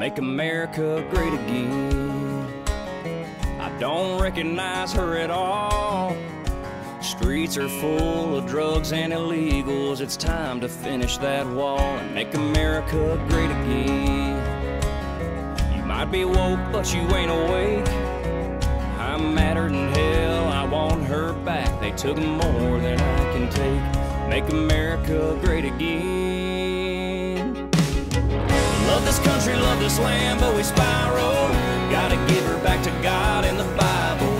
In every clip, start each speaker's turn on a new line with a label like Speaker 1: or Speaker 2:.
Speaker 1: make America great again. I don't recognize her at all. Streets are full of drugs and illegals. It's time to finish that wall and make America great again. You might be woke, but you ain't awake. I'm madder than hell. I want her back. They took more than I can take. Make America great again. Love this country, love this land, but we spiral. Gotta give her back to God and the Bible.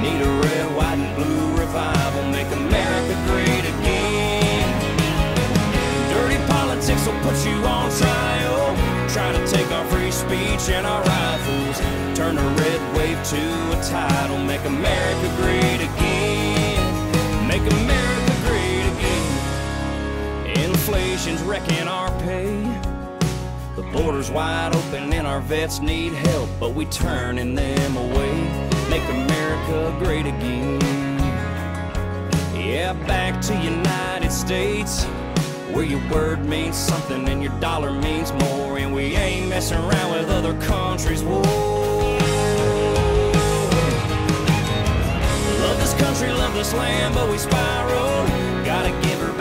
Speaker 1: Need a red, white, and blue revival. Make America great again. Dirty politics will put you on trial. Try to take our free speech and our rifles. Turn a red wave to a tidal. Make America great again. Make America great again. Inflation's wrecking our pay. The border's wide open and our vets need help, but we turning them away. Make America great again. Yeah, back to United States, where your word means something and your dollar means more, and we ain't messing around with other countries' war. Love this country, love this land, but we spiral. Gotta give her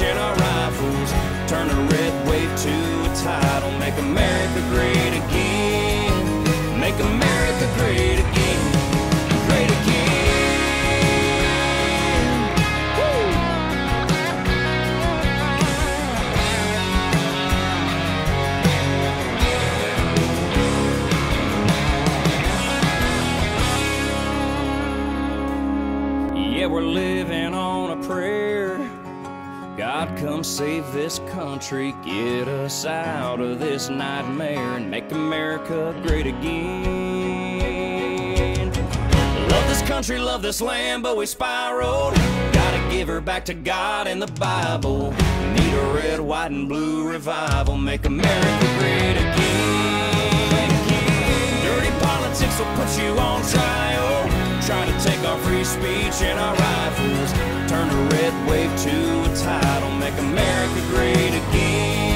Speaker 1: and our rifles. Turn a red wave to a tidal. Make America great again. Make America great again. Great again. Yeah, we're living on a prayer. God, come save this country, get us out of this nightmare, and make America great again. Love this country, love this land, but we spiraled. Gotta give her back to God and the Bible. Need a red, white, and blue revival, make America great again. Speech and our rifles. Turn a red wave to a tidal. Make America great again.